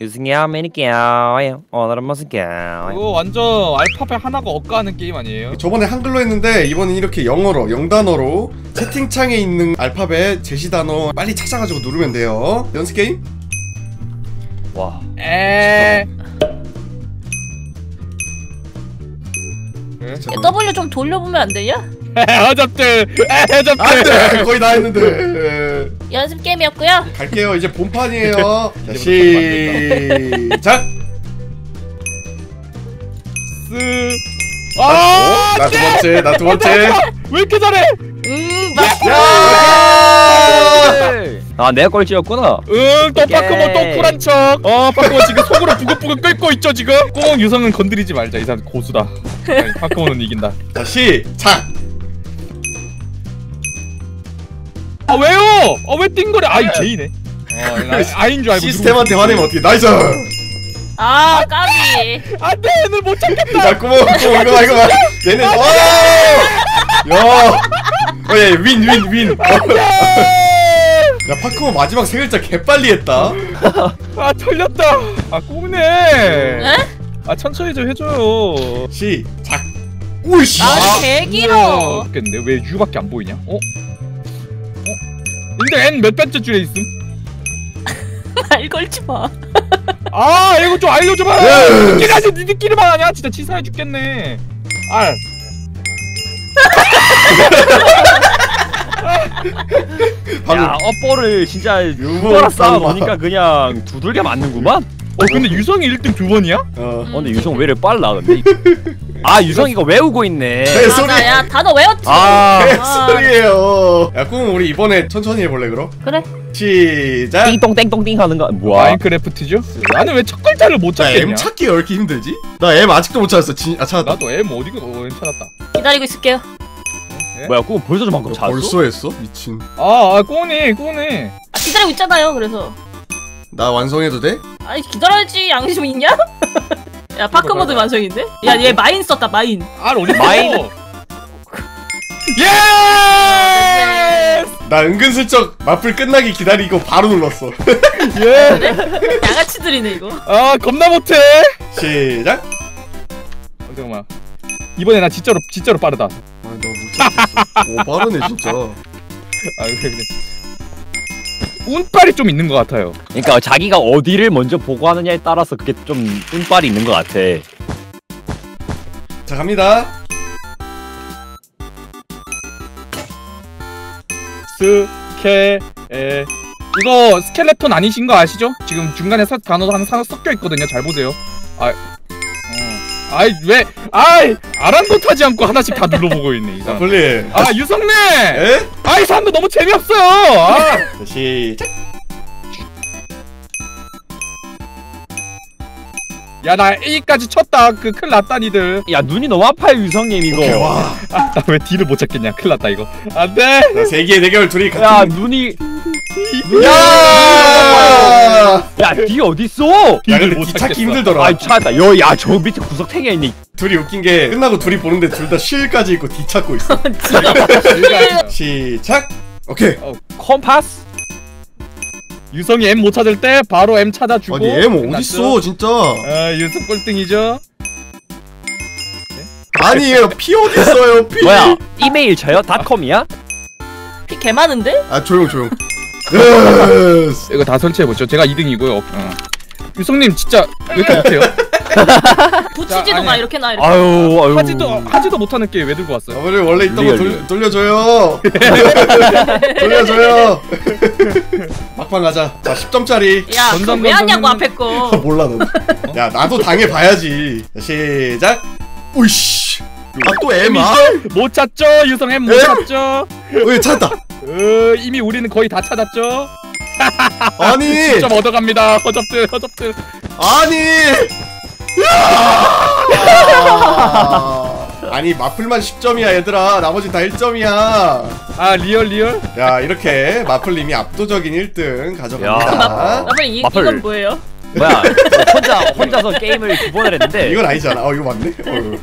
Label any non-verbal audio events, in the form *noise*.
유승이 아메리카요 오늘은 무슨 게요 이거 완전 알파벳 하나가 억가하는 게임 아니에요? 저번에 한글로 했는데 이번엔 이렇게 영어로 영단어로 채팅창에 있는 알파벳 제시 단어 빨리 찾아가지고 누르면 돼요 연습 게임? 와 에. W 좀 돌려보면 안 되냐? *laughs* 해접들. 해접들. 안돼 거의 다 했는데 연습 게임이었고요. 갈게요 이제 본판이에요 *laughs* 자 시작 쓰. 아. 나 두 번째 나 두 번째 왜 이렇게 잘해? 음, 맞. 아 내가 꼴찌였구나 응, 또 오케이. 파크모 또 쿨한 척. 어, 파크모 지금 속으로 부글부글 끓고 있죠 지금. 꼭 유성은 건드리지 말자. 이 사람 고수다. 아니, 파크모는 이긴다. 자 시작 아 왜요? 아왜 띵거려? 아이 제이네. 어, 나 아인 줄 알고. 시스템한테 화내면 어떻게 나이스 아, 까비. 안돼, 오늘 못 찾겠다. 자 구멍 구멍 이거 봐 이거 봐 얘네 어야어얘윈윈 윈 야 파크모 마지막 세 글자 개빨리 했다 아 털렸다. 아. 에? 아 천천히 좀 해줘요. 시작 우이씨 아, 개길어. 근데 왜 U밖에 안 보이냐? 어? 어? 근데 N 몇 번째 줄에 있음? *laughs* 말 걸지 마. 아 이거 좀 알려줘봐. 하지 니들끼리만 하냐? 진짜 치사해 죽겠네. 알. 방금 야 업보를 진짜 유머 유머라 쌈마. 놓으니까 그냥 두들겨 맞는구만 어 근데 유성이 1등 두 번이야? 어 어, 근데 유성 왜 이래 빨라 근데 아 유성 이거 외우고 있네 개소리 맞아, 야, 단어 외웠지. 아 개소리예요 야 꿈은 우리 이번에 천천히 해볼래 그럼? 그래. 시작 띵동 땡동띵 하는 거 뭐야 마인크래프트죠? 나는 왜 첫 글자를 못나 M 찾겠냐? 찾기 왜 이렇게 힘들지? 나 M 아직도 못 찾았어 진, 아 찾았다 나도 M 어디가 어 M 찾았다. 기다리고 있을게요. 뭐야 그거 벌써 좀 방금 찾았어? 벌써 했어? 미친 아, 아 꼬네 꼬네. 아, 기다리고 있잖아요. 그래서. 나 완성해도 돼? 아니, 기다려야지. 양심 있냐? 야, 파크 모드 완성인데? 야, 얘 마인 썼다, 마인. 알 어디? 마인. 예! 나 은근슬쩍 마플 끝나기 기다리고 바로 눌렀어 *laughs* 예! 양아치들이네, 이거. 아 겁나 못해. 시작 어, 잠깐만. 이번에 나 진짜로 진짜로 빠르다. 아너못 찾았어 오 빠르네 진짜 아 그래 그래. 운빨이 좀 있는 것 같아요. 그러니까 자기가 어디를 먼저 보고 하느냐에 따라서 그게 좀 운빨이 있는 것 같아 자 갑니다 스케 에 이거 스켈레톤 아니신 거 아시죠? 지금 중간에 사, 단어도 하나 사- 섞여 있거든요. 잘 보세요. 아, 어. 아이 왜, 아이 아랑곳하지 않고 하나씩 다 눌러보고 있네 이 사람. 마플님 아 유성래, 에? 아이 사람도 너무 재미없어요. 아. 자, 시작 야 나 A까지 쳤다. 그 큰일 났다 니들. 야 눈이 너무 아파요 유성님 이거 오케이 와나 아, 나 왜 D를 못 찾겠냐. 큰일 났다 이거. 안돼. 세계의 대결 둘이 같은 야 눈이 야! 야 뒤 어딨어 야 근데 못뒤 찾기 찾겠어. 힘들더라 아이 찾았다 여 야 저 밑에 구석탱이에 있네 둘이 웃긴 게 끝나고 둘이 보는데 둘 다 실까지 있고 뒤 찾고 있어 *laughs* 시작 오케이 컴파스 유성이 M 못 찾을 때 바로 M 찾아주고. 아니 M? 어딨어 진짜 아 유성 꼴등이죠. 아니에요 P 어딨어요 P 뭐야 *laughs* 이메일 저요? 닷컴이야? 피 개 많은데? 아 조용 조용. 이거 다 설치해보죠. 제가 2등이고요. 어. 유성님 진짜 왜 이렇게 못해요? *laughs* 붙이지도 아니. 마, 이렇게 나, 이렇게. 아유 아유 하지도 하지도 못하는 게 왜 들고 왔어요? 아버님 원래 있던 거 리얼, 돌, 리얼. 돌려줘요 *laughs* 돌려줘요 막판 가자 자 10점짜리 야, 그거 왜 하냐고. 앞에 거. *laughs* 몰라 너 야 나도 당해 봐야지 자, 시작 오이씨 아또 M아 못 찾죠? 유성 M 못 에? 찾죠? 왜 찾았다 어, 이미 우리는 거의 다 찾았죠? *laughs* 아니 좀 얻어갑니다. 허접들 허접들. 아니 아, 아니 마플만 10점이야 얘들아 나머지 다 1점이야 아 real real? 야 이렇게 마플님이 압도적인 1등 야. 가져갑니다 마플, 이, 마플. 이건 뭐예요? 뭐야 *laughs* 혼자 혼자서 게임을 두 번을 했는데 이건 아니잖아 어 이거 맞네 어.